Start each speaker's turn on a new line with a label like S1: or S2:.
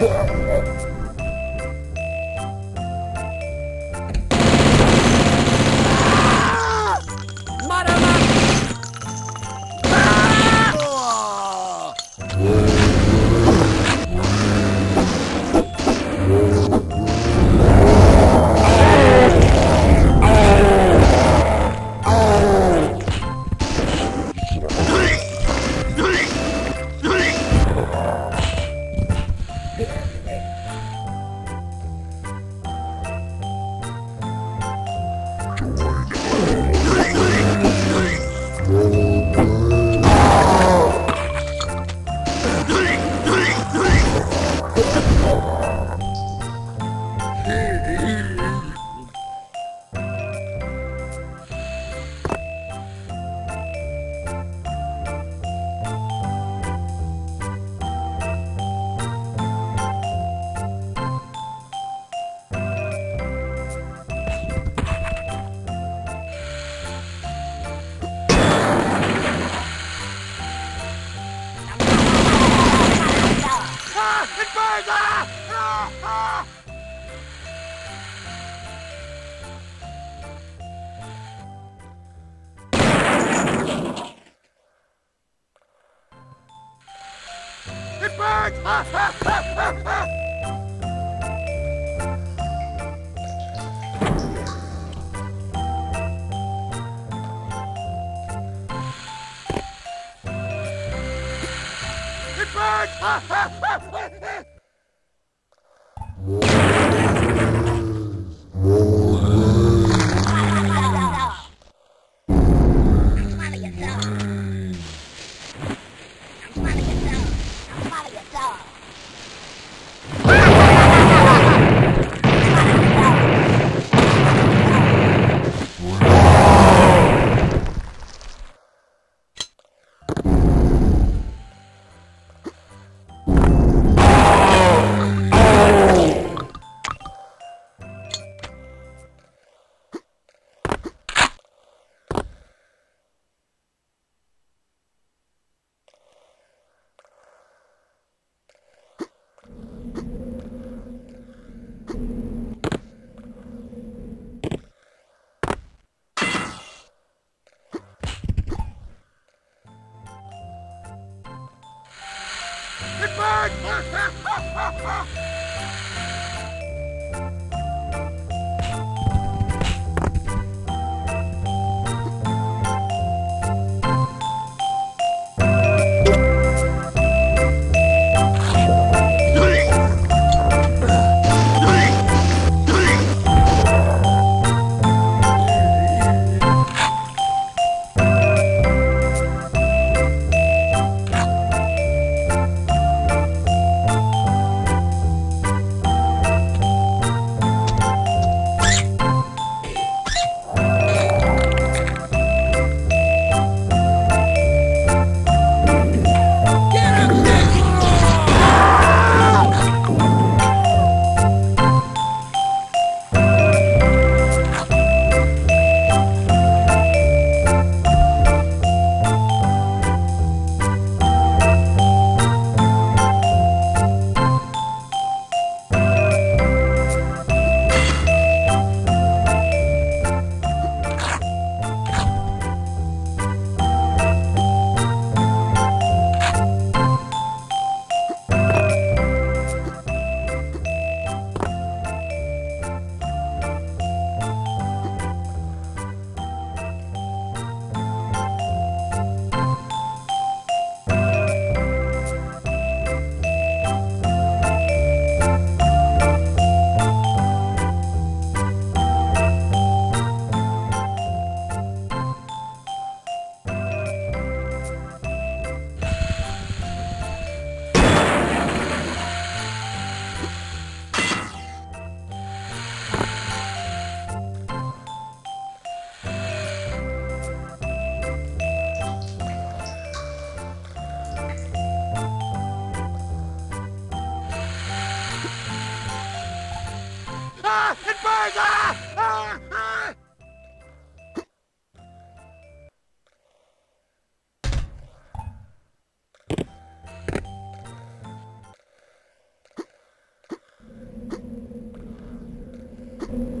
S1: Yeah. It burns! Ha, ha, ha, it burns! Yeah. Ah, it burns! Ah! Ah! ah! you